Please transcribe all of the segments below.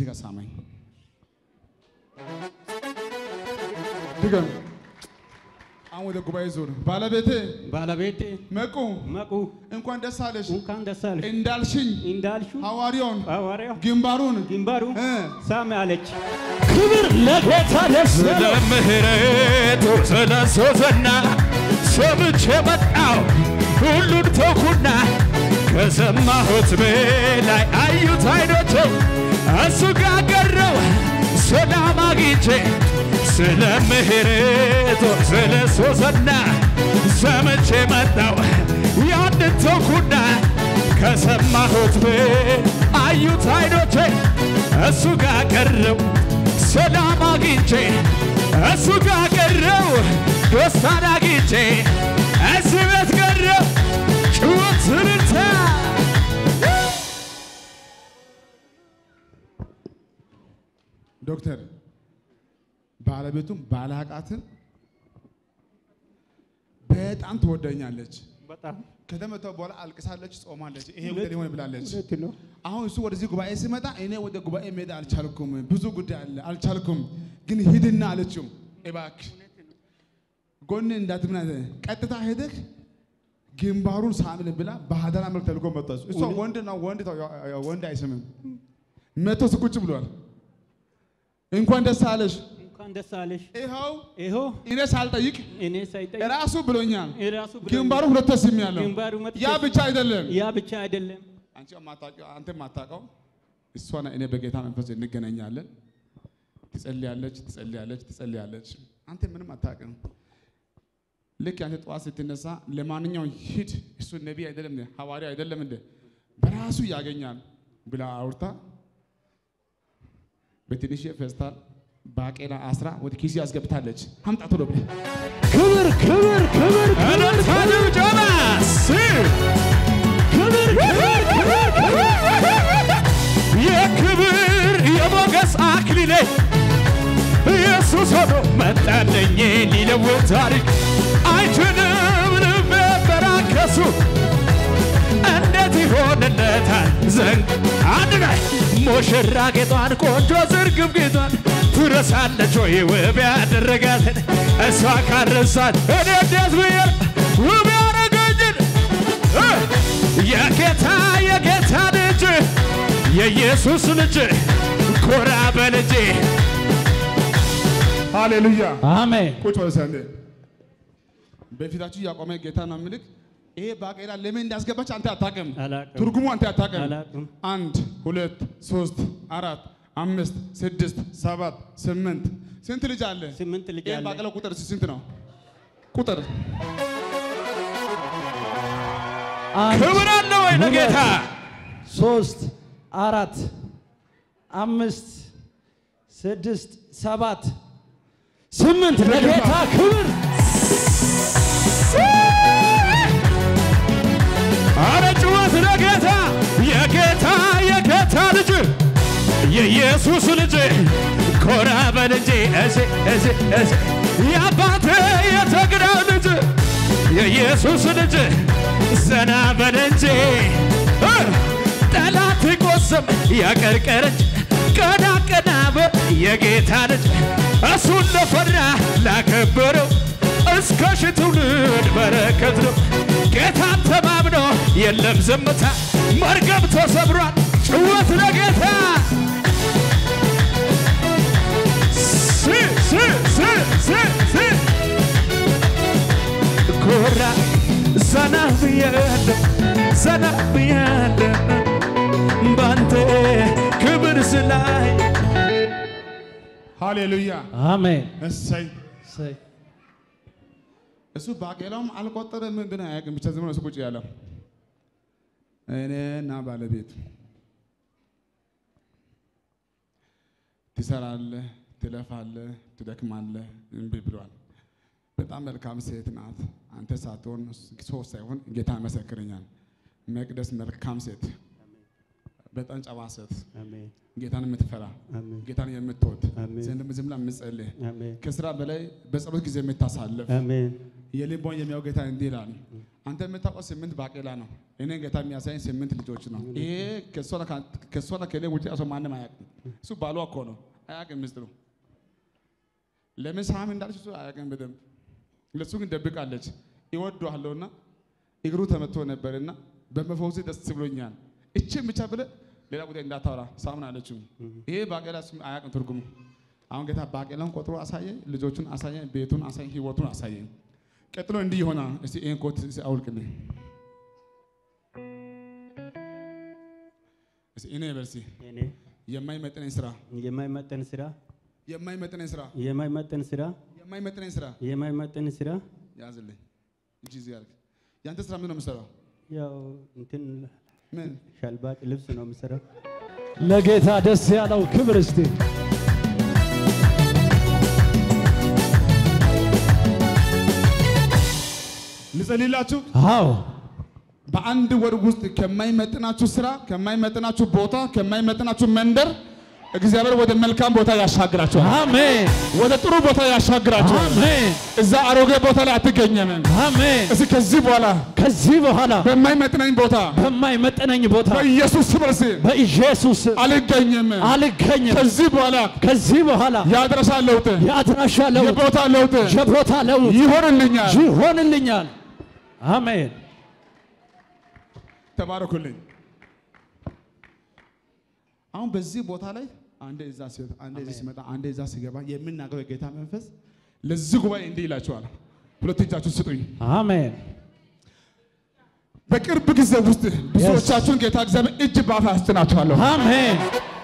እዚህ ጋር ሳመኝ። ድገም። አሁን ወደ ጉባኤ ዞር። ባለቤቴ ባለቤቴ መቁ መቁ እንኳን ደስ አለሽ እንኳን ደስ አለሽ እንዳልሽኝ እንዳልሹ ሐዋርያውን ሐዋርያው ግንባሩን ግንባሩ ሳም አለች። ክብር ለጌታ ደስ ስለ ምሕረቱ ስለ ሶስና ሰምቼ መጣው ሁሉን ተውኩና ከሰማሁት በላይ አዩት አይኖቼ እሱ ጋር ቀረው ሰላም አግኝቼ ስለ ምሕረቱ ስለ ሶስና ሰምቼ መጣው ያንን ተውኩና ከሰማሁት አዩት አይኖቼ። እሱ ጋር ቀረው ሰላም አግኝቼ እሱ ጋር ቀረው ደስታን አግኝቼ ዶክተር ባለቤቱም ባላቃትን በጣም ትወደኛለች። ከተመታው በኋላ አልቅሳለች፣ ጾማለች። ይሄ ጉዳይ ሊሆን ብላለች። አሁን እሱ ወደዚህ ጉባኤ ሲመጣ እኔ ወደ ጉባኤ መሄድ አልቻልኩም፣ ብዙ ጉዳይ አለ አልቻልኩም፣ ግን ሂድና አለችው። እባክህ ጎን እንዳትምና ቀጥታ ሄደህ ግንባሩን ሳምል ብላ በሀደራ መልክ ተልኮ መጣች። እሷ ወንድ ነው ወንድ አይስምም። መቶ ስቁጭ ብሏል። እንኳን ደስ አለሽ። እንኳን ደስ አለሽ። ይኸው ይኸው እኔ ሳልጠይቅ እኔ ሳይጠይቅ ራሱ ብሎኛል። ራሱ ብሎኛል። ግንባሩ ሁለት ስም ያለው ግንባሩ ያ ብቻ አይደለም። ያ ብቻ አይደለም። አንቺ አንተ የማታውቀው እሷና እኔ በጌታ መንፈስ እንገናኛለን። ትጸልያለች፣ ትጸልያለች፣ ትጸልያለች። አንተ ምንም አታውቅም። ልክ አንተ ጠዋት ስትነሳ ለማንኛውም ሂድ፣ እሱ ነቢይ አይደለም ሐዋርያ አይደለም እንደ በራሱ ያገኛል ብላ አውርታ በትንሽ ፌስታል ባቄላ አስራ ወደ ኪሱ ያስገብታለች። አምጣ ቶሎ ብለህ ክብር ክብር ክብር ክብር! ክብር ክብር የክብር የሞገስ አክሊሌ! ኢየሱስ ሆኖ መጣለኝ ሊለውጥ ታሪክ! አይችልም ልቤ በራከሱ እንዴት ይሆንለታል ዘንግ አንድ ላይ ሙሽራ ጌጧን ቆንጆ ዝርግብ ጌጧን ትረሳለች ወይ? ውብ ያደረጋትን እሷ ካረሳት እኔ እንዴት ብዬ ውብ ያደረገኝን? የጌታ የጌታ ልጅ የኢየሱስ ልጅ ኮራ በልጄ። ሃሌሉያ! አሜን። ቁጭ አንዴ። በፊታችሁ ያቆመ ጌታ ነው ምልክ ይሄ ባቄላ ለምን እንዳስገባች አንተ አታውቅም። ትርጉሙ አንተ አታውቅም። አንድ ሁለት ሶስት አራት አምስት ስድስት ሰባት ስምንት ስንት ልጅ አለ? ስምንት ልጅ ይሄ አለ። ባቄላ ቁጥር ስንት ነው? ቁጥር ክብር አለ ወይ ለጌታ ሶስት አራት አምስት ስድስት ሰባት ስምንት ለጌታ ክብር አረ ጩኸት ለጌታ! የጌታ የጌታ ልጅ! የኢየሱስ ልጅ! ኮራ በል እንጂ እሺ እሺ የአባቴ የተግዳው ልጅ! የኢየሱስ ልጅ! ዘና በል እንጂ! ጠላት ይቆስም! ያቀርቀር ቀና ቀና በል! የጌታ ልጅ! እሱን ለፈራ ላከበረው! እስከ ሺህ ትውልድ በረከት ነው። ተማምኖ የለም ዝምታ፣ መርገም ተሰብሯል። ጭወት ለጌታ ስ ስ ስ ስ ስ። ኮራ ዘና ብያለሁ ዘና ብያለሁ ባንተ ክብር ስላይ። ሃሌሉያ። አሜን። እሰይ። እሰይ። እሱ ባቄላውም አልቆጠረም ግን አያውቅም። ብቻ ዝም ብሎ እሱ ቁጭ ያለው እኔና ባለቤት ትሰራለህ፣ ትለፋለህ፣ ትደክማለህ እምቢ ብሏል። በጣም መልካም ሴት ናት። አንተ ሳትሆን ሰው ሳይሆን ጌታ ይመሰክረኛል። መቅደስ መልካም ሴት፣ በጣም ጨዋ ሴት፣ ጌታን የምትፈራ ጌታን የምትወድ ዝም ብላ የምትጸልይ ከስራ በላይ በጸሎት ጊዜ የምታሳልፍ የልቧን የሚያው ጌታ እንዲህ ይላል፣ አንተ የምታውቀው ስምንት ባቄላ ነው። እኔ ጌታ የሚያሳየኝ ስምንት ልጆች ነው። ይሄ ከእሷና ከእኔ ውጭ ሰው ማንም አያውቅም። እሱ ባሏ እኮ ነው፣ አያውቅም ምስጢሩ። ለምን ሳም እንዳለች እሱ አያውቅም በደንብ። ለእሱ ግን ደብቃለች። ይወደዋለሁና እግሩ ተመቶ ነበርና በመፈውሴ ደስ ብሎኛል። እችን ብቻ ብለህ ሌላ ጉዳይ እንዳታወራ ሳምን አለችው። ይሄ ባቄላ እሱ አያውቅም ትርጉሙ። አሁን ጌታ ባቄላውን ቆጥሮ አሳየኝ፣ ልጆቹን አሳየኝ፣ ቤቱን አሳየኝ፣ ህይወቱን አሳየኝ። ቀጥሎ እንዲህ ይሆናል። እስቲ ይሄን ኮት አውልቅልኝ። እስቲ እኔ በርሲ የማይመጥነኝ ስራ። የማይመጠን ስራ? የማይመጥነኝ ስራ። የማይመጠን ስራ? የማይመጥነኝ ስራ። የማይመጠን ስራ? ያዝልኝ። እጅ እዚህ ያልክ ያንተ ስራ ምን ነው የምሰራው? ያው እንትን ምን? ሸልባጭ ልብስ ነው የምሰራው። ለጌታ ደስ ያለው ክብር እስቲ ልጸልይላችሁ። አዎ በአንድ ወር ውስጥ ከማይመጥናችሁ ስራ፣ ከማይመጥናችሁ ቦታ፣ ከማይመጥናችሁ መንደር እግዚአብሔር ወደ መልካም ቦታ ያሻግራችኋል። አሜን ወደ ጥሩ ቦታ ያሻግራችኋል። አሜን እዛ አሮጌ ቦታ ላይ አትገኘም። አሜን እስኪ ከዚህ በኋላ ከዚህ በኋላ በማይመጥነኝ ቦታ በማይመጠነኝ ቦታ በኢየሱስ ስም እርስ በኢየሱስ ስም አልገኝም። አልገኝም። ከዚህ በኋላ ከዚህ በኋላ የአድራሻ ለውጥ፣ የአድራሻ ለውጥ የቦታ ለውጥ የቦታ ለውጥ ይሆንልኛል። ይሆንልኛል። አሜን ተባረኩልኝ። አሁን በዚህ ቦታ ላይ አንዴ እዛ ሲወጣ፣ አንዴ እዚህ ሲመጣ፣ አንዴ እዛ ሲገባ የምናገረው የጌታ መንፈስ ለዚህ ጉባኤ እንዲህ ይላችኋል። ሁለት እጃችሁን ስጡኝ። አሜን በቅርብ ጊዜ ውስጥ ብዙዎቻችሁን ጌታ እግዚአብሔር እጅ በአፍ አስጭናችኋለሁ። አሜን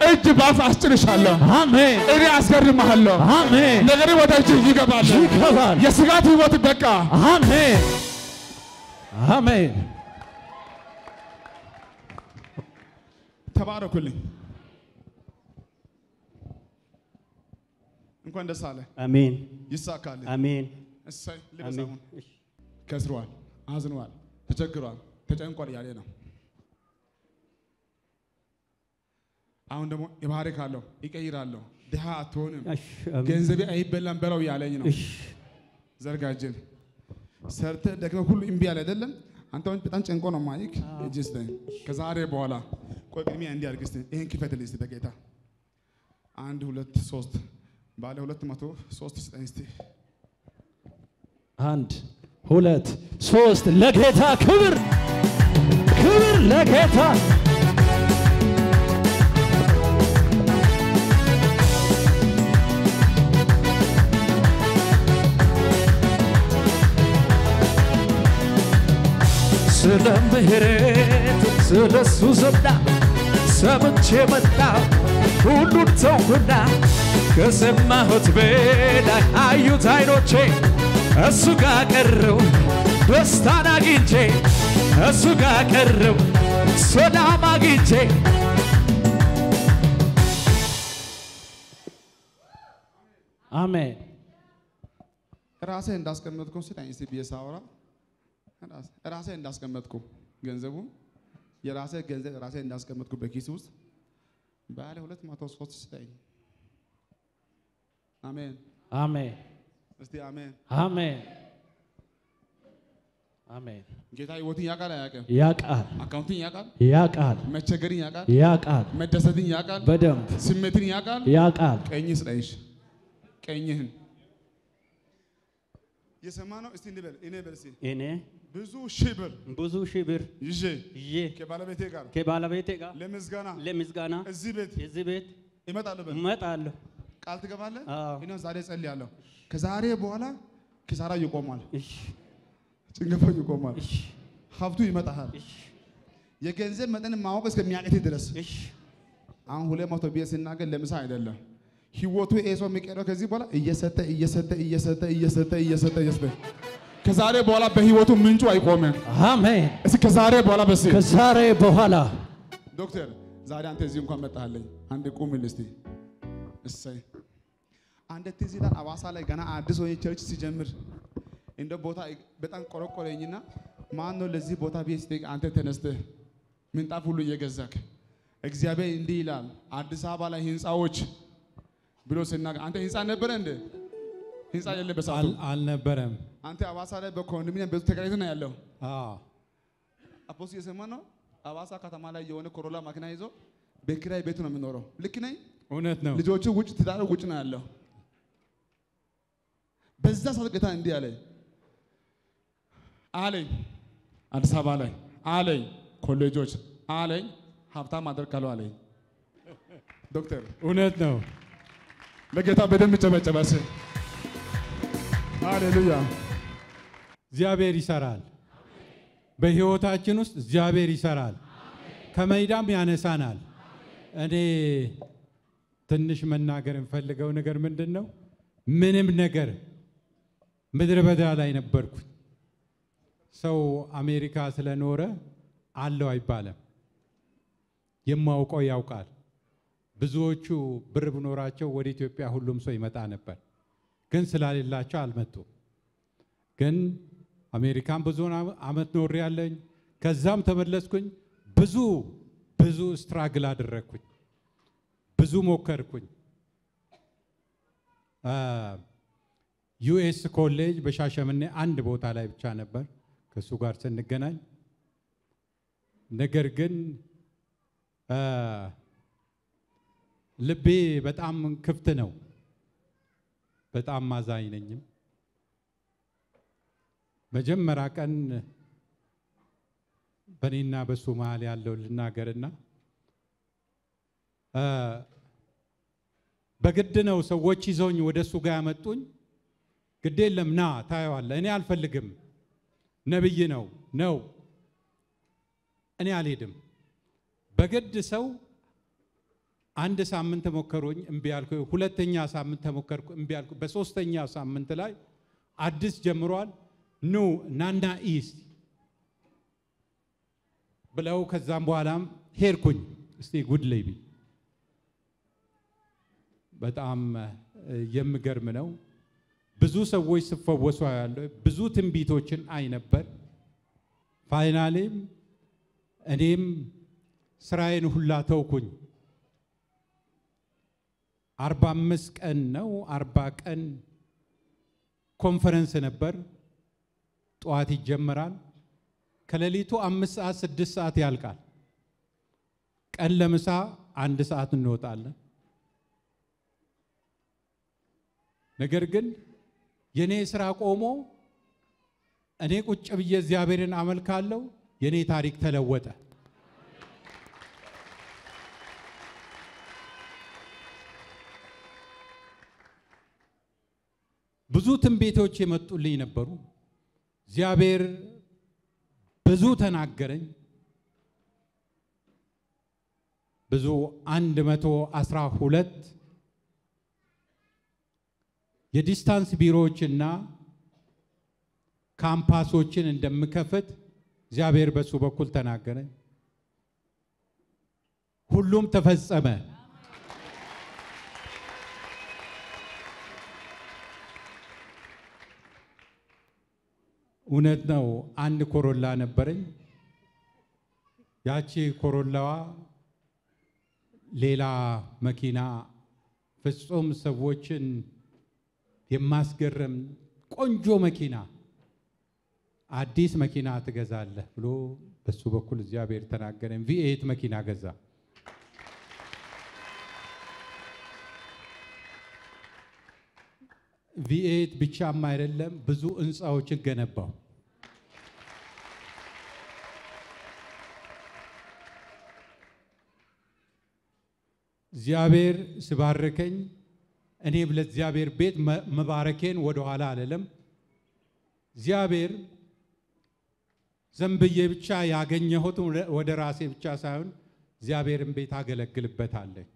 እጅ በአፍ አስጭንሻለሁ። አሜን እኔ አስገርምሃለሁ። አሜን ነገር ወደ እጅ ይገባል። ይገባል። የስጋት ህይወት በቃ አሜን አሜን ተባረኩልኝ። እንኳን ደስ አለ። አሜን ይሳካል። አሜን እሰይ አሁን ከስሯል፣ አዝኗል፣ ተቸግሯል፣ ተጨንቋል እያለ ነው። አሁን ደግሞ ይባርካለሁ፣ ይቀይራለሁ፣ ድሃ አትሆንም፣ ገንዘቤ አይበላም በለው እያለኝ ነው። እሺ ዘርጋጅን ሰርተ ደግሞ ሁሉ እምቢ ያለ አይደለም። አንተ በጣም ጨንቆ ነው ማይክ እጅ ስጠኝ። ከዛሬ በኋላ ቆይ ቅድሚያ እንዲህ አድርግ እስቲ። ይሄን ክፈትልኝ እስቲ በጌታ። አንድ ሁለት ሶስት። ባለ ሁለት መቶ ሶስት ስጠኝ እስቲ። አንድ ሁለት ሶስት። ለጌታ ክብር! ክብር ለጌታ ስለ ምሕረት ስለ እሱ ዝና ሰምቼ መጣሁ ሁሉን ተውኩና ከሰማሁት በላይ አዩት አይኖቼ። እሱ ጋር ቀረው ደስታን አግኝቼ። እሱ ጋር ቀረው ሰላም አግኝቼ። አሜን። ራሴ እንዳስቀመጥኩ ስጠኝ እስቲ ብዬ ራሴ- ራሴ እንዳስቀመጥኩ ገንዘቡ የራሴ ገንዘብ ራሴ እንዳስቀመጥኩ በኪስ ውስጥ ባለ ሁለት መቶ ሶስት ስጠኝ። አሜን። አሜን። እስቲ አሜን። አሜን። አሜን። ጌታ ህይወትን ያውቃል አያውቅም? ያቃል አካውንትን ያውቃል፣ ያቃል መቸገርን ያውቃል፣ ያቃል መደሰትን ያውቃል፣ በደንብ። ስሜትን ያውቃል። ያቃል ቀኝ ስጠይሽ። ቀኝህን። የሰማ ነው። እስቲ እንበል እኔ በል እኔ ብዙ ሺህ ብር ብዙ ሺህ ብር ይዤ ይዤ ከባለቤቴ ጋር ከባለቤቴ ጋር ለምስጋና ለምስጋና እዚህ ቤት እዚህ ቤት በል እመጣለሁ። ቃል ትገባለህ። አዎ። እኔ ዛሬ ጸልያለሁ። ከዛሬ በኋላ ኪሳራ ይቆማል፣ እሺ ጭንገፋው ይቆማል፣ እሺ ሀብቱ ይመጣሃል። እሺ የገንዘብ መጠን ማወቅ እስከሚያቅትህ ድረስ እሺ አሁን ሁለት መቶ ብዬ ስናገር ለምሳ አይደለም። ህይወቱ ሰው የሚቀረው ከዚህ በኋላ እየሰጠ እየሰጠ እየሰጠ እየሰጠ እየሰጠ እየሰጠ ከዛሬ በኋላ በህይወቱ ምንጩ አይቆምም። አሜን እስኪ ከዛሬ በኋላ በስ ከዛሬ በኋላ ዶክተር ዛሬ አንተ እዚህ እንኳን መጣሃለኝ። አንዴ ቁምልኝ እስቲ እሰይ አንድ ትዝ ይላል። አዋሳ ላይ ገና አዲስ ሆኜ church ሲጀምር እንደ ቦታ በጣም ቆረቆረኝና ማን ነው ለዚህ ቦታ ቤት ስጠይቅ አንተ ተነስተህ ምንጣፍ ሁሉ እየገዛክ እግዚአብሔር እንዲህ ይላል አዲስ አበባ ላይ ህንፃዎች ብሎ ሲናገር አንተ ህንፃ ነበረ እንደ ህንፃ የለም በሰዓቱ። አል- አልነበረም። አንተ አዋሳ ላይ በኮንዶሚኒየም ቤቱ ተከራይተህ ነው ያለው። አዎ አፖስቶ የሰማ ነው። አዋሳ ከተማ ላይ የሆነ ኮሮላ ማኪና ይዞ በኪራይ ቤቱ ነው የሚኖረው። ልክ ነኝ? እውነት ነው። ልጆቹ ውጭ፣ ትዳሩ ውጭ ነው ያለው። በዛ ሰዓት ጌታ እንዲህ አለ አለኝ አዲስ አበባ ላይ አለኝ ኮሌጆች አለኝ ሀብታም አደርጋለሁ አለኝ። ዶክተር እውነት ነው። ለጌታ በደንብ ጨበጨበስ። ሃሌሉያ። እግዚአብሔር ይሰራል። በህይወታችን ውስጥ እግዚአብሔር ይሰራል። ከሜዳም ያነሳናል። እኔ ትንሽ መናገር የምፈልገው ነገር ምንድን ነው? ምንም ነገር ምድረ በዳ ላይ ነበርኩኝ። ሰው አሜሪካ ስለኖረ አለው አይባልም። የማውቀው ያውቃል። ብዙዎቹ ብር ቢኖራቸው ወደ ኢትዮጵያ ሁሉም ሰው ይመጣ ነበር፣ ግን ስላሌላቸው አልመጡም። ግን አሜሪካን ብዙ አመት ኖሬ ያለኝ ከዛም ተመለስኩኝ። ብዙ ብዙ struggle አደረግኩኝ፣ ብዙ ሞከርኩኝ። ዩኤስ ኮሌጅ በሻሸመኔ አንድ ቦታ ላይ ብቻ ነበር ከእሱ ጋር ስንገናኝ። ነገር ግን ልቤ በጣም ክፍት ነው። በጣም አዛኝ ነኝም። መጀመሪያ ቀን በእኔና በሱ መሀል ያለው ልናገርና በግድ ነው ሰዎች ይዘውኝ ወደ እሱ ጋር ያመጡኝ። ግድ የለም ና ታየዋለህ። እኔ አልፈልግም። ነብይ ነው ነው እኔ አልሄድም። በግድ ሰው አንድ ሳምንት ተሞከሩኝ፣ እምቢ አልኩ። ሁለተኛ ሳምንት ተሞከርኩ፣ እምቢ አልኩ። በሶስተኛ ሳምንት ላይ አዲስ ጀምሯል፣ ኑ ናና ኢስት ብለው ከዛም በኋላም ሄድኩኝ። እስቲ ጉድ ላይ ቢ በጣም የሚገርም ነው። ብዙ ሰዎች ሲፈወሱ ያለው ብዙ ትንቢቶችን አይ ነበር። ፋይናሌም እኔም ስራዬን ሁላ ተውኩኝ። አርባ አምስት ቀን ነው አርባ ቀን ኮንፈረንስ ነበር። ጠዋት ይጀመራል። ከሌሊቱ አምስት ሰዓት ስድስት ሰዓት ያልቃል። ቀን ለምሳ አንድ ሰዓት እንወጣለን። ነገር ግን የኔ ስራ ቆሞ እኔ ቁጭ ብዬ እግዚአብሔርን አመልካለሁ። የኔ ታሪክ ተለወጠ። ብዙ ትንቢቶች የመጡልኝ ነበሩ። እግዚአብሔር ብዙ ተናገረኝ። ብዙ አንድ መቶ አስራ ሁለት የዲስታንስ ቢሮዎችና ካምፓሶችን እንደምከፍት እግዚአብሔር በሱ በኩል ተናገረኝ። ሁሉም ተፈጸመ። እውነት ነው። አንድ ኮሮላ ነበረኝ። ያቺ ኮሮላዋ ሌላ መኪና ፍጹም ሰዎችን የማስገርም ቆንጆ መኪና አዲስ መኪና ትገዛለህ ብሎ በሱ በኩል እግዚአብሔር ተናገረኝ። V8 መኪና ገዛ። ቪኤት ብቻም አይደለም ብዙ ህንፃዎችን ገነባው። እግዚአብሔር ሲባርከኝ እኔም ለእግዚአብሔር ቤት መባረኬን ወደኋላ አልልም። እግዚአብሔር ዘንብዬ ብቻ ያገኘሁት ወደ- ወደ ራሴ ብቻ ሳይሆን እግዚአብሔርን ቤት አገለግልበታለሁ።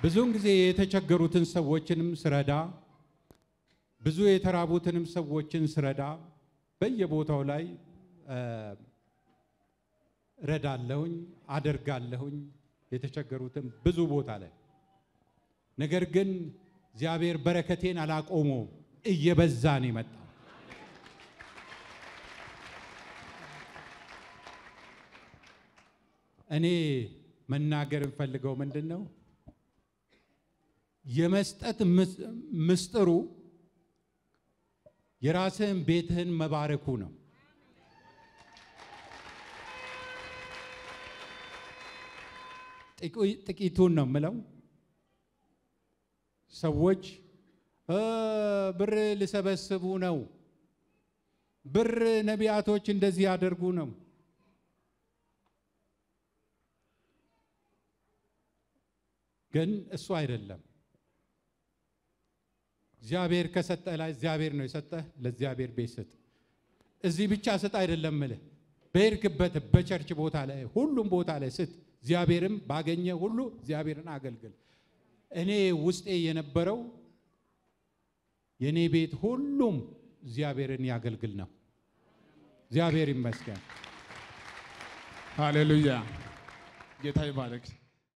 ብዙውን ጊዜ የተቸገሩትን ሰዎችንም ስረዳ፣ ብዙ የተራቡትንም ሰዎችን ስረዳ በየቦታው ላይ ረዳለሁኝ፣ አደርጋለሁኝ የተቸገሩትን ብዙ ቦታ ላይ። ነገር ግን እግዚአብሔር በረከቴን አላቆመውም፣ እየበዛ ነው የመጣው። እኔ መናገር የምፈልገው ምንድን ነው? የመስጠት ምስ- ምስጢሩ የራስህን ቤትህን መባረኩ ነው። ጥቂ- ጥቂቱን ነው የምለው። ሰዎች ብር ሊሰበስቡ ነው፣ ብር ነቢያቶች እንደዚህ ያደርጉ ነው። ግን እሱ አይደለም። እግዚአብሔር ከሰጠህ ላይ እግዚአብሔር ነው የሰጠህ። ለእግዚአብሔር ቤት ስጥ። እዚህ ብቻ ስጥ አይደለም ምልህ፣ በሄድክበት በቸርች ቦታ ላይ ሁሉም ቦታ ላይ ስጥ። እግዚአብሔርም ባገኘ ሁሉ እግዚአብሔርን አገልግል። እኔ ውስጤ የነበረው የእኔ ቤት ሁሉም እግዚአብሔርን ያገልግል ነው። እግዚአብሔር ይመስገን። ሃሌሉያ ጌታ ይባረክ።